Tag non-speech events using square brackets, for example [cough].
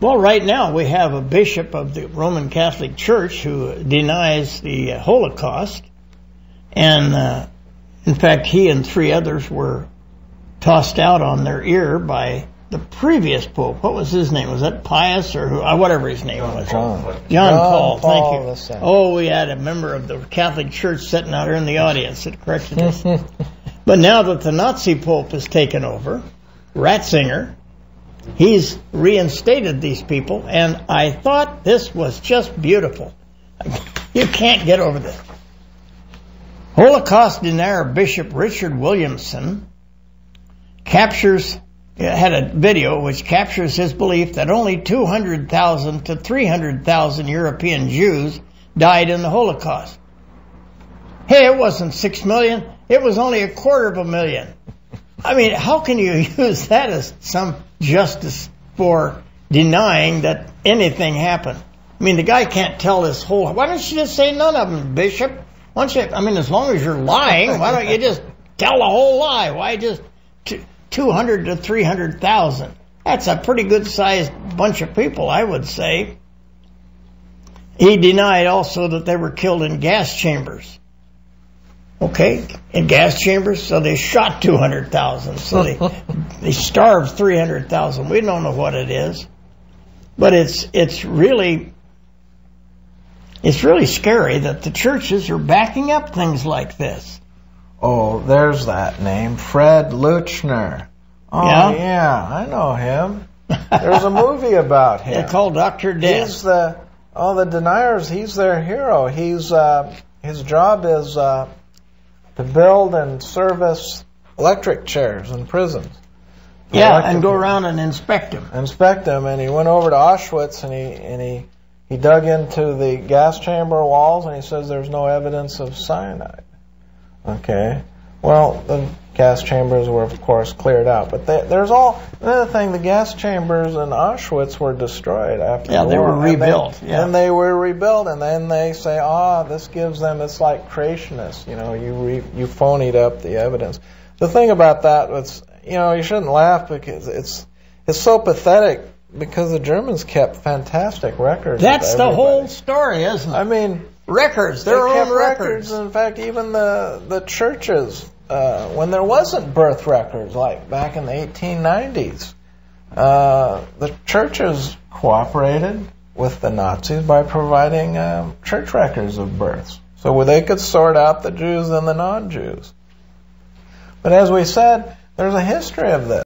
Well, right now we have a bishop of the Roman Catholic Church who denies the Holocaust, and uh, in fact, he and three others were tossed out on their ear by the previous pope. What was his name? Was that Pius or who, uh, whatever his name was? John. John, John Paul. Paul thank you. Oh, we had a member of the Catholic Church sitting out here in the audience that corrected us. [laughs] but now that the Nazi pope has taken over, Ratzinger, he's reinstated these people, and I thought this was just beautiful. [laughs] You can't get over this. Holocaust denier Bishop Richard Williamson captures had a video which captures his belief that only 200,000 to 300,000 European Jews died in the Holocaust. Hey, it wasn't 6 million, it was only a quarter of a million. I mean, how can you [laughs] use that as some justice for denying that anything happened? I mean, the guy can't tell this whole. Why don't you just say none of them, Bishop? Why don't you? I mean, as long as you're lying, why don't you [laughs] just tell the whole lie? Why just 200 to 300,000? That's a pretty good sized bunch of people, I would say. He denied also that they were killed in gas chambers. Okay, in gas chambers, so they shot 200,000. So they [laughs] they starved 300,000. We don't know what it is, but it's it's really it's really scary that the churches are backing up things like this. Oh, there's that name, Fred Leuchter. Oh Yeah? yeah, I know him. There's a movie about [laughs] him. They call Doctor Death. He's the oh the deniers. He's their hero. He's uh, his job is uh, to build and service electric chairs in prisons. yeah, Electric- and go around and inspect them. inspect them. And he went over to Auschwitz and he and he he dug into the gas chamber walls and he says there's no evidence of cyanide. Okay. Well, the gas chambers were of course cleared out, but they, there's all another thing. The gas chambers in Auschwitz were destroyed after Yeah, the they war. were And they- rebuilt, yeah. and they were rebuilt, and then they say, "Ah, this gives them it's like creationists." You know, you re, you phonied up the evidence. The thing about that was, you know, you shouldn't laugh because it's it's so pathetic because the Germans kept fantastic records. That's the whole story, isn't it? I mean, records, they their kept own records. In fact, even the the churches, uh, when there wasn't birth records, like back in the 1890s, uh, the churches cooperated with the Nazis by providing um, church records of births, so they could sort out the Jews and the non-Jews. But as we said, there's a history of this.